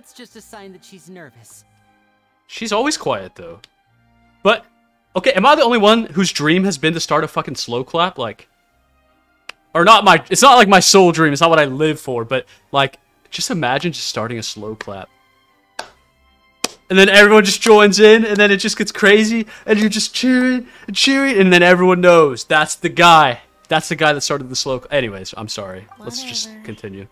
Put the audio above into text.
That's just a sign that she's nervous. She's always quiet though. But okay, am I the only one whose dream has been to start a fucking slow clap? Like, or not my? It's not like my sole dream. It's not what I live for. But like, just imagine just starting a slow clap. And then everyone just joins in, and then it just gets crazy, and you're just cheering and cheering, and then everyone knows that's the guy. That's the guy that started the slow. Anyways, I'm sorry. Let's just continue.